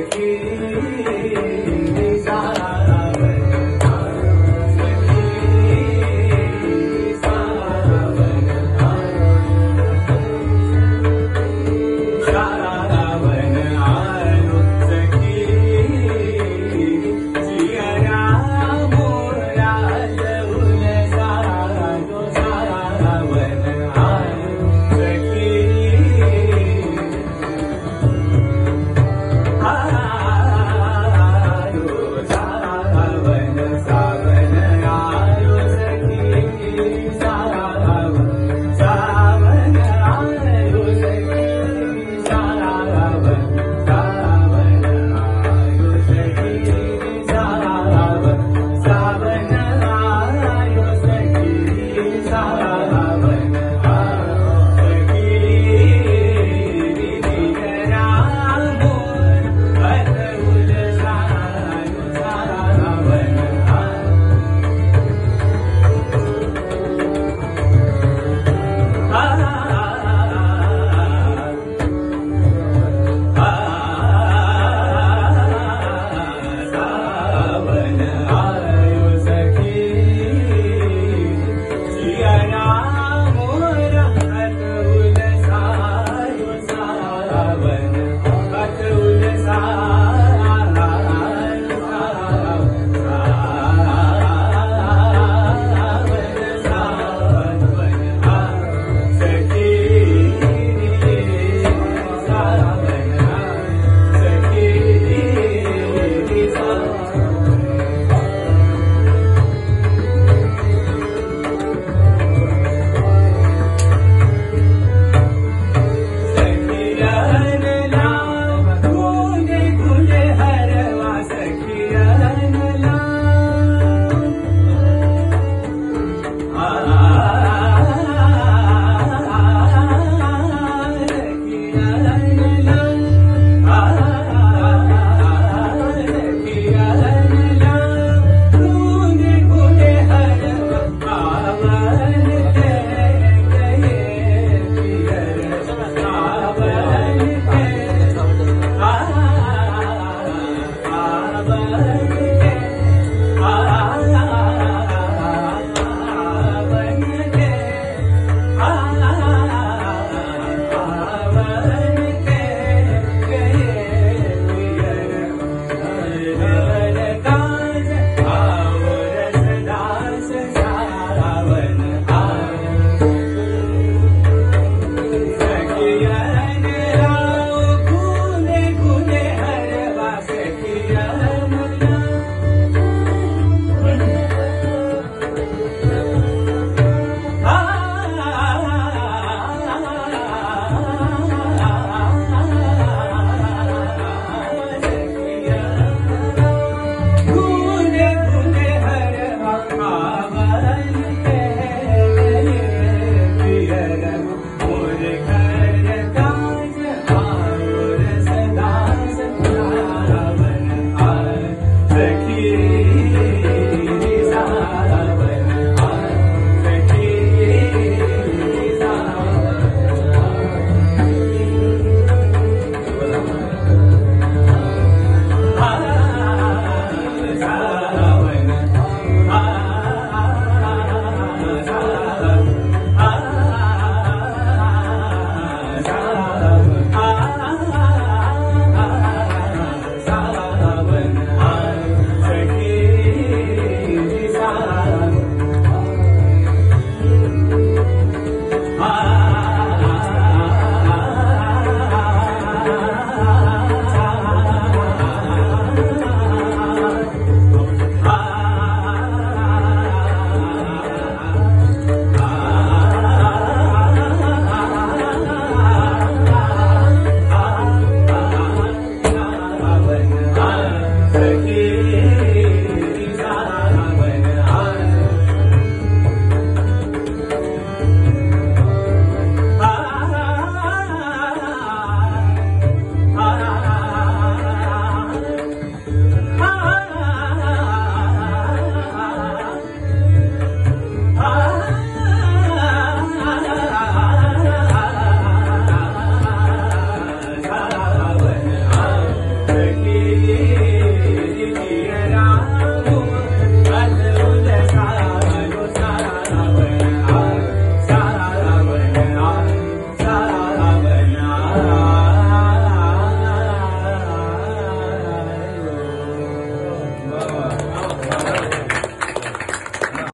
देखी